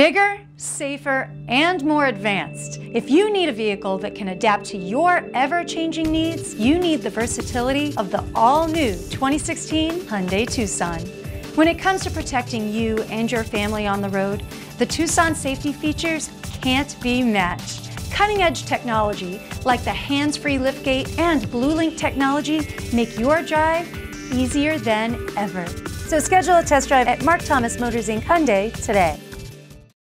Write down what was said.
Bigger, safer, and more advanced. If you need a vehicle that can adapt to your ever-changing needs, you need the versatility of the all-new 2016 Hyundai Tucson. When it comes to protecting you and your family on the road, the Tucson safety features can't be matched. Cutting-edge technology like the hands-free liftgate and BlueLink technology make your drive easier than ever. So schedule a test drive at Mark Thomas Motors Inc. Hyundai today.